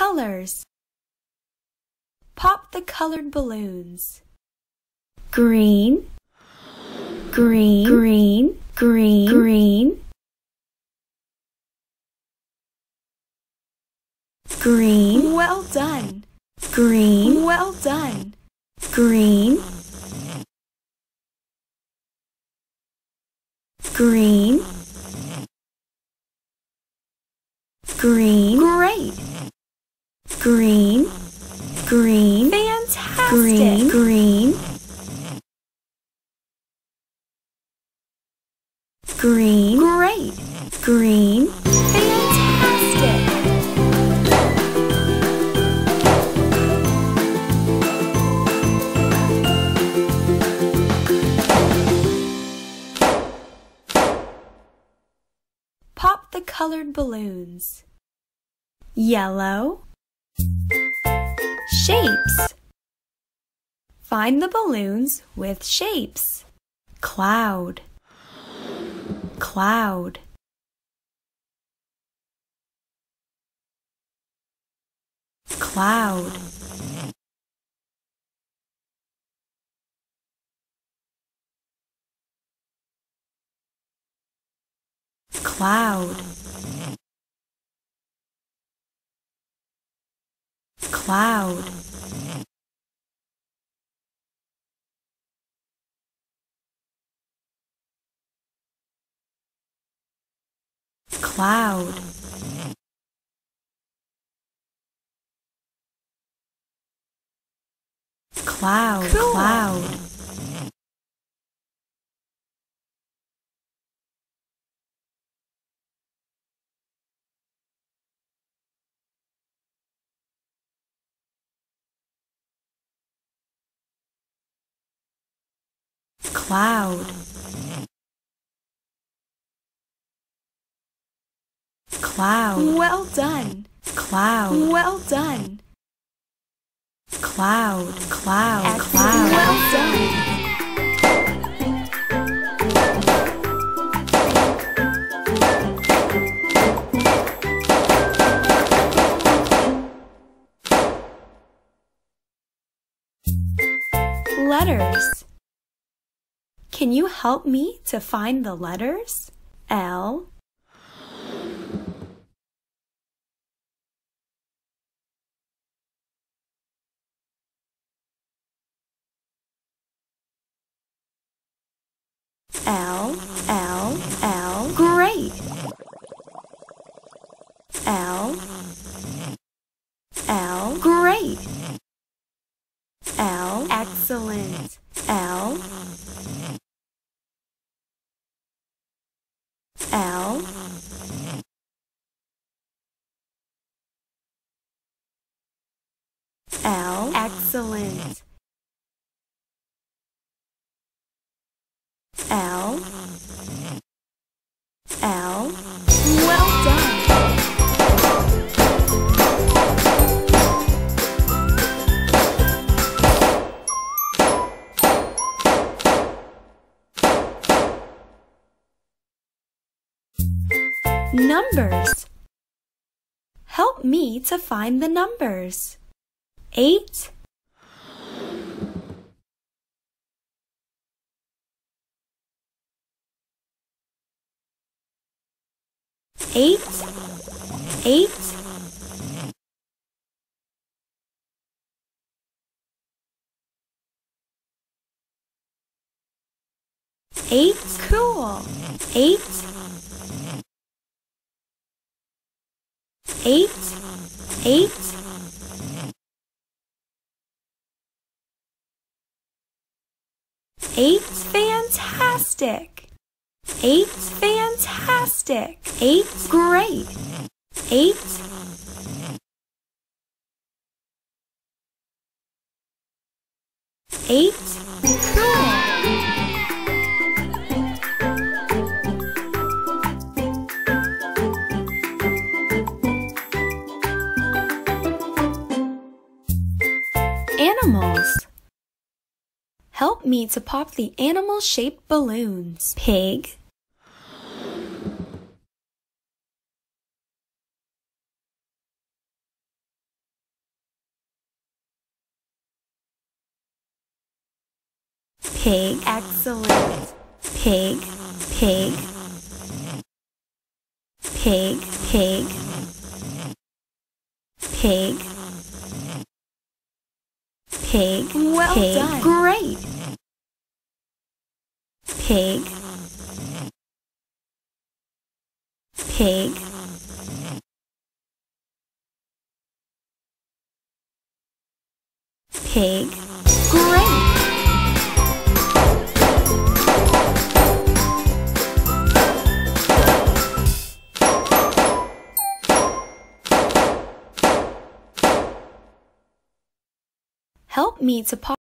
colors. Pop the colored balloons. Green, green, green, green, green, green. Well done. Green. Well done. Green. Green. Green. Green. Green. Fantastic. Green. Green. Green. Great. Green. Fantastic. Pop the colored balloons. Yellow. Shapes. Find the balloons with shapes. Cloud. Cloud. Cloud. Cloud. Cloud. Cloud. Cloud. Cool. Cloud. Cloud. Cloud. Well done. Cloud. Well done. Cloud. Cloud. Excellent. Cloud. Well done. Letters. Can you help me to find the letters? L. L, L, L. Great. L, L. Great. L. Excellent. L. L. L. Excellent. L. L. Well done. Numbers. Help me to find the numbers. Eight. Eight. Eight. Eight. Cool. Eight. Eight. Eight. Eight. Fantastic. Eight. Fantastic. Eight. Great. Eight. Eight. Cool. Animals. Help me to pop the animal-shaped balloons. Pig. Pig. Excellent. Pig, pig. Pig, pig. Pig. Pig. Well pig. done. Great pig, pig, pig, great. Help me to pop.